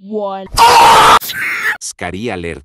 one. Scary Alert.